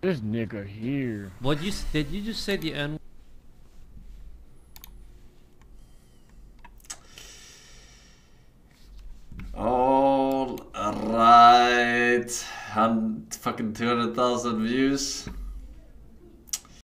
This nigga here. What you did you just say the N? All right. And fucking 200,000 views.